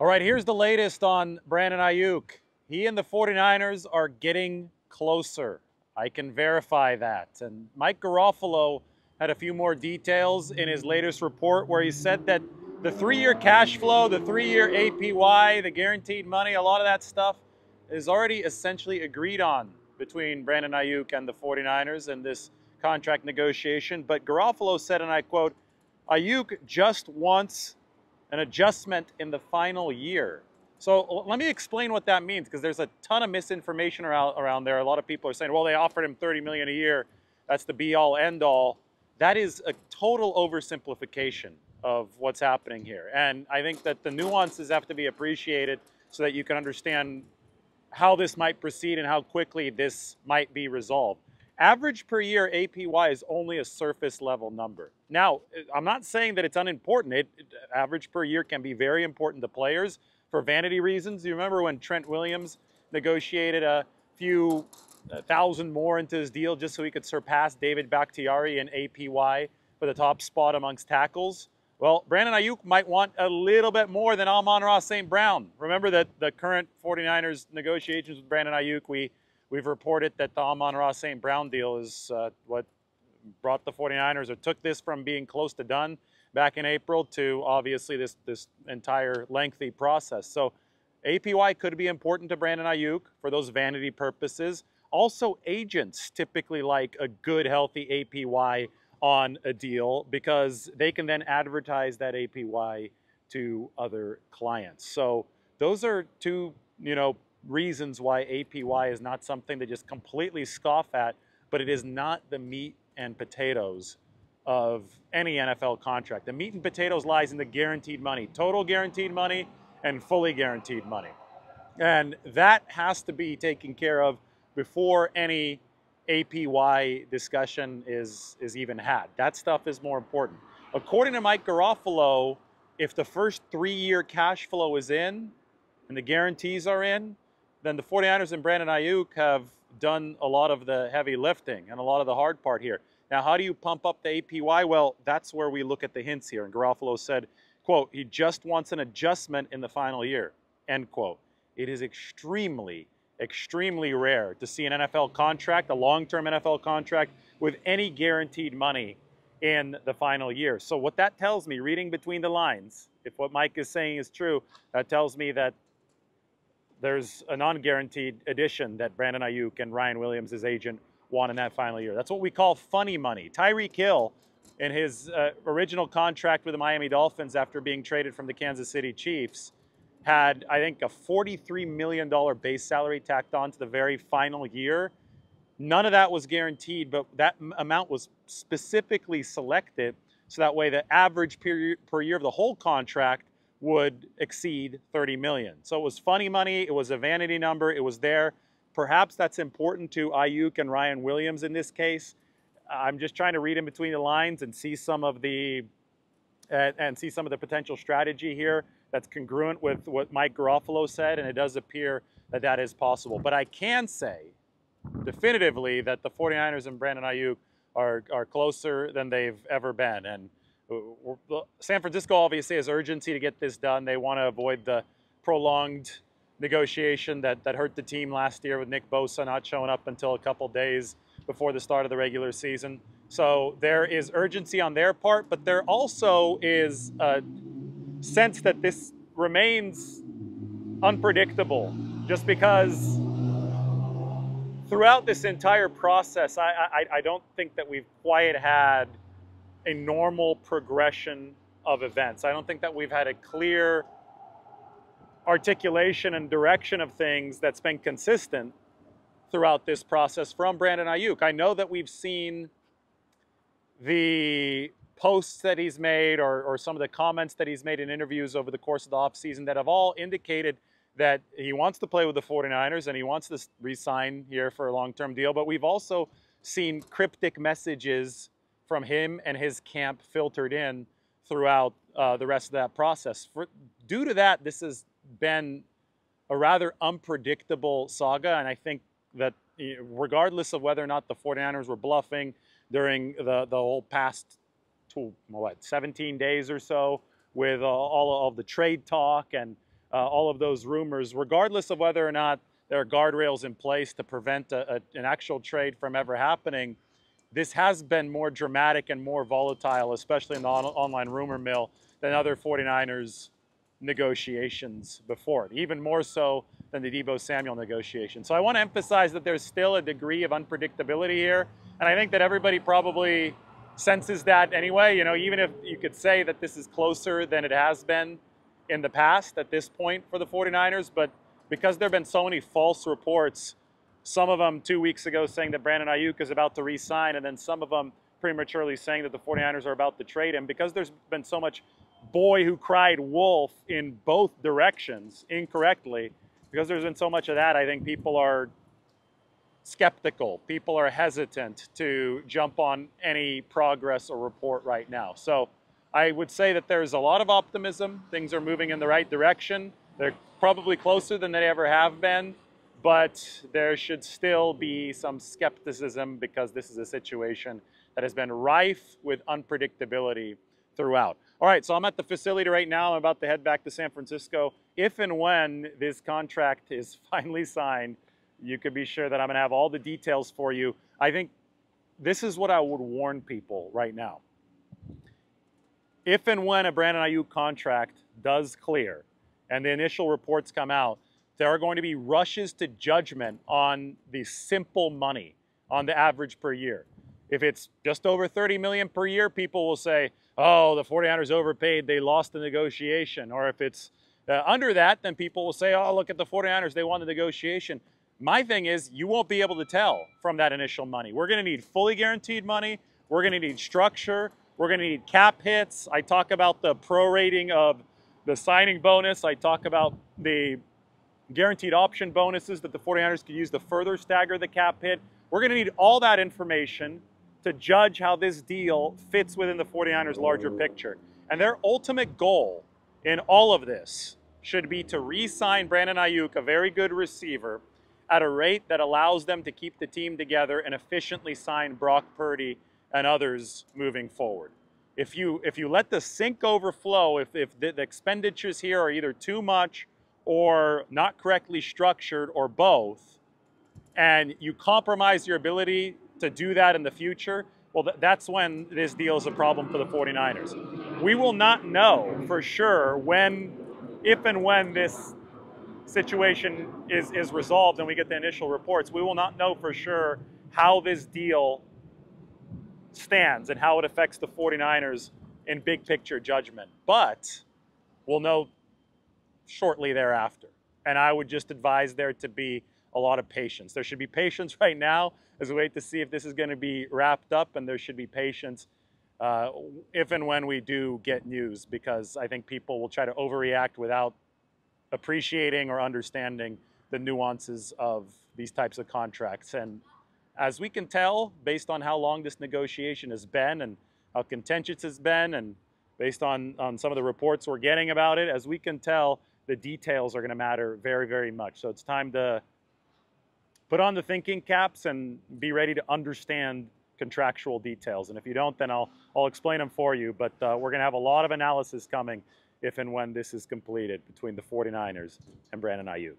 All right, here's the latest on Brandon Aiyuk. He and the 49ers are getting closer. I can verify that. And Mike Garofalo had a few more details in his latest report where he said that the three year cash flow, the three year APY, the guaranteed money, a lot of that stuff is already essentially agreed on between Brandon Aiyuk and the 49ers in this contract negotiation. But Garofalo said, and I quote, Aiyuk just wants an adjustment in the final year. So let me explain what that means because there's a ton of misinformation around, around there. A lot of people are saying, well, they offered him 30 million a year. That's the be all end all. That is a total oversimplification of what's happening here. And I think that the nuances have to be appreciated so that you can understand how this might proceed and how quickly this might be resolved. Average per year APY is only a surface level number. Now, uh, I'm not saying that it's unimportant. It, it, average per year can be very important to players for vanity reasons. You remember when Trent Williams negotiated a few a thousand more into his deal just so he could surpass David Bakhtiari in APY for the top spot amongst tackles? Well, Brandon Aiyuk might want a little bit more than Amon-Ra St. Brown. Remember that the current 49ers negotiations with Brandon Aiyuk, we, we've reported that the Amon-Ra St. Brown deal is uh, what brought the 49ers or took this from being close to done back in April to obviously this, this entire lengthy process. So APY could be important to Brandon Aiyuk for those vanity purposes. Also, agents typically like a good, healthy APY on a deal because they can then advertise that APY to other clients. So those are two, you know, reasons why APY is not something to just completely scoff at, but it is not the meat and potatoes of any NFL contract. The meat and potatoes lies in the guaranteed money, total guaranteed money and fully guaranteed money. And that has to be taken care of before any APY discussion is, is even had. That stuff is more important. According to Mike Garofalo, if the first three year cash flow is in and the guarantees are in, then the 49ers and Brandon Aiyuk have done a lot of the heavy lifting and a lot of the hard part here. Now, how do you pump up the APY? Well, that's where we look at the hints here. And Garofalo said, quote, he just wants an adjustment in the final year, end quote. It is extremely extremely rare to see an NFL contract, a long-term NFL contract, with any guaranteed money in the final year. So what that tells me, reading between the lines, if what Mike is saying is true, that tells me that there's a non-guaranteed addition that Brandon Aiyuk and Ryan Williams, his agent, want in that final year. That's what we call funny money. Tyreek Hill, in his uh, original contract with the Miami Dolphins after being traded from the Kansas City Chiefs, had, I think, a $43 million base salary tacked on to the very final year. None of that was guaranteed, but that amount was specifically selected so that way the average per, per year of the whole contract would exceed 30 million. So it was funny money, it was a vanity number, it was there. Perhaps that's important to Aiyuk and Ryan Williams in this case. I'm just trying to read in between the lines and see some of the and see some of the potential strategy here that's congruent with what Mike Garofalo said, and it does appear that that is possible. But I can say definitively that the 49ers and Brandon Aiyuk are, are closer than they've ever been. And San Francisco obviously has urgency to get this done. They want to avoid the prolonged negotiation that, that hurt the team last year with Nick Bosa not showing up until a couple days before the start of the regular season. So there is urgency on their part, but there also is a sense that this remains unpredictable just because throughout this entire process, I, I, I, don't think that we've quite had a normal progression of events. I don't think that we've had a clear articulation and direction of things that's been consistent throughout this process from Brandon Aiyuk. I know that we've seen the posts that he's made or, or some of the comments that he's made in interviews over the course of the offseason that have all indicated that he wants to play with the 49ers and he wants to resign here for a long-term deal. But we've also seen cryptic messages from him and his camp filtered in throughout uh, the rest of that process. For, due to that, this has been a rather unpredictable saga, and I think that regardless of whether or not the 49ers were bluffing during the, the whole past to what 17 days or so with uh, all of the trade talk and uh, all of those rumors, regardless of whether or not there are guardrails in place to prevent a, a, an actual trade from ever happening, this has been more dramatic and more volatile, especially in the on online rumor mill, than other 49ers negotiations before, it, even more so than the Debo Samuel negotiation. So I want to emphasize that there's still a degree of unpredictability here, and I think that everybody probably senses that anyway. You know, even if you could say that this is closer than it has been in the past at this point for the 49ers, but because there have been so many false reports, some of them two weeks ago saying that Brandon Aiyuk is about to re-sign, and then some of them prematurely saying that the 49ers are about to trade him, because there's been so much boy who cried wolf in both directions incorrectly, because there's been so much of that, I think people are skeptical. People are hesitant to jump on any progress or report right now. So I would say that there's a lot of optimism. Things are moving in the right direction. They're probably closer than they ever have been, but there should still be some skepticism because this is a situation that has been rife with unpredictability throughout. All right, so I'm at the facility right now. I'm about to head back to San Francisco. If and when this contract is finally signed, you could be sure that I'm going to have all the details for you. I think this is what I would warn people right now. If and when a Brandon Aiyuk contract does clear and the initial reports come out, there are going to be rushes to judgment on the simple money on the average per year. If it's just over 30 million per year, people will say, oh, the 49ers overpaid, they lost the negotiation. Or if it's uh, under that, then people will say, oh, look at the 49ers, they won the negotiation. My thing is, you won't be able to tell from that initial money. We're going to need fully guaranteed money. We're going to need structure. We're going to need cap hits. I talk about the prorating of the signing bonus. I talk about the guaranteed option bonuses that the 49ers could use to further stagger the cap hit. We're going to need all that information to judge how this deal fits within the 49ers larger picture. And their ultimate goal in all of this should be to re-sign Brandon Aiyuk, a very good receiver, at a rate that allows them to keep the team together and efficiently sign Brock Purdy and others moving forward. If you, if you let the sink overflow, if, if the, the expenditures here are either too much or not correctly structured or both, and you compromise your ability to do that in the future, well, th that's when this deal is a problem for the 49ers. We will not know for sure when, if and when this situation is, is resolved and we get the initial reports, we will not know for sure how this deal stands and how it affects the 49ers in big picture judgment. But we'll know shortly thereafter. And I would just advise there to be a lot of patience. There should be patience right now as we wait to see if this is going to be wrapped up, and there should be patience uh, if and when we do get news, because I think people will try to overreact without appreciating or understanding the nuances of these types of contracts. And as we can tell, based on how long this negotiation has been and how contentious it's been, and based on, on some of the reports we're getting about it, as we can tell, the details are going to matter very, very much. So it's time to put on the thinking caps and be ready to understand contractual details. And if you don't, then I'll, I'll explain them for you. But uh, we're going to have a lot of analysis coming if and when this is completed between the 49ers and Brandon Aiyuk.